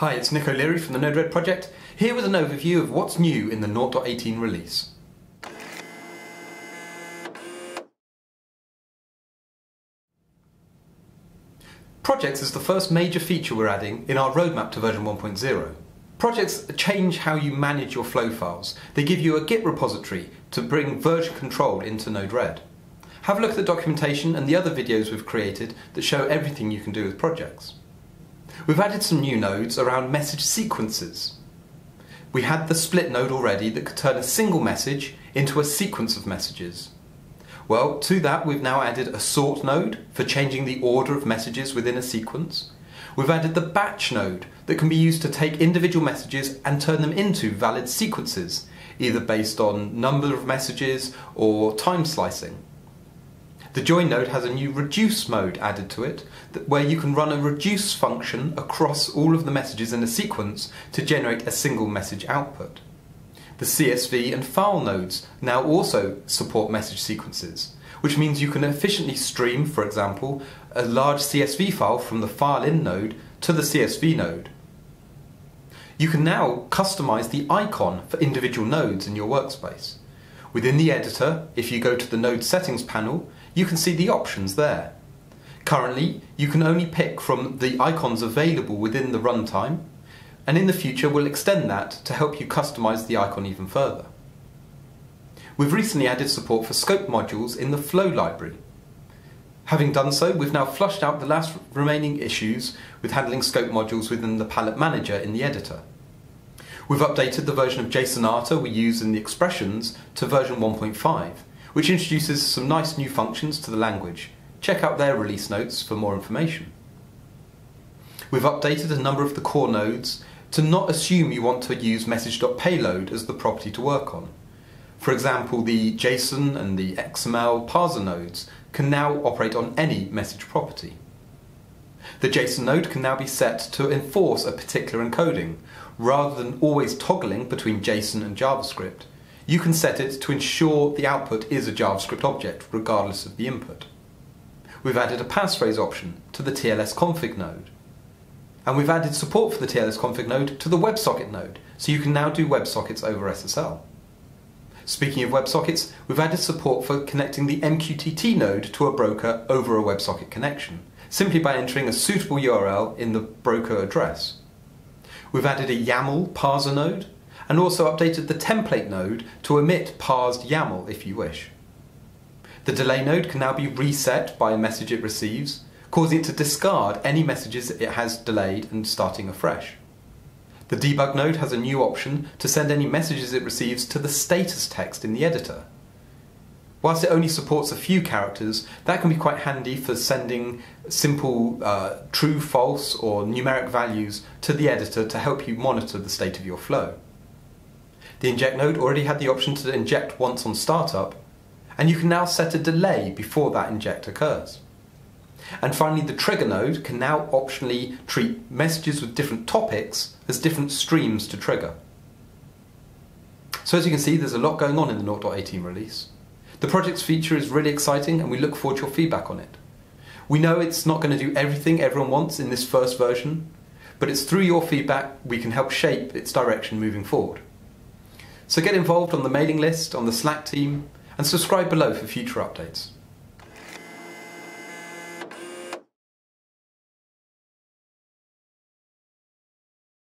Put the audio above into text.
Hi, it's Nick O'Leary from the Node-RED project, here with an overview of what's new in the 0.18 release. Projects is the first major feature we're adding in our roadmap to version 1.0. Projects change how you manage your flow files. They give you a Git repository to bring version control into Node-RED. Have a look at the documentation and the other videos we've created that show everything you can do with projects. We've added some new nodes around message sequences. We had the split node already that could turn a single message into a sequence of messages. Well, to that we've now added a sort node for changing the order of messages within a sequence. We've added the batch node that can be used to take individual messages and turn them into valid sequences, either based on number of messages or time slicing. The join node has a new reduce mode added to it, where you can run a reduce function across all of the messages in a sequence to generate a single message output. The CSV and file nodes now also support message sequences, which means you can efficiently stream, for example, a large CSV file from the file in node to the CSV node. You can now customize the icon for individual nodes in your workspace. Within the editor, if you go to the node settings panel, you can see the options there. Currently, you can only pick from the icons available within the runtime, and in the future we'll extend that to help you customize the icon even further. We've recently added support for scope modules in the Flow library. Having done so, we've now flushed out the last remaining issues with handling scope modules within the palette manager in the editor. We've updated the version of JSONata we use in the expressions to version 1.5, which introduces some nice new functions to the language. Check out their release notes for more information. We've updated a number of the core nodes to not assume you want to use message.payload as the property to work on. For example, the JSON and the XML parser nodes can now operate on any message property. The JSON node can now be set to enforce a particular encoding, rather than always toggling between JSON and JavaScript. You can set it to ensure the output is a JavaScript object, regardless of the input. We've added a passphrase option to the TLS config node. And we've added support for the TLS config node to the WebSocket node, so you can now do WebSockets over SSL. Speaking of WebSockets, we've added support for connecting the MQTT node to a broker over a WebSocket connection, simply by entering a suitable URL in the broker address. We've added a YAML parser node and also updated the template node to omit parsed YAML if you wish. The delay node can now be reset by a message it receives, causing it to discard any messages it has delayed and starting afresh. The debug node has a new option to send any messages it receives to the status text in the editor. Whilst it only supports a few characters, that can be quite handy for sending simple uh, true, false, or numeric values to the editor to help you monitor the state of your flow. The inject node already had the option to inject once on startup, and you can now set a delay before that inject occurs. And finally, the trigger node can now optionally treat messages with different topics as different streams to trigger. So as you can see, there's a lot going on in the 0.18 release. The project's feature is really exciting and we look forward to your feedback on it. We know it's not going to do everything everyone wants in this first version, but it's through your feedback we can help shape its direction moving forward. So get involved on the mailing list, on the Slack team, and subscribe below for future updates.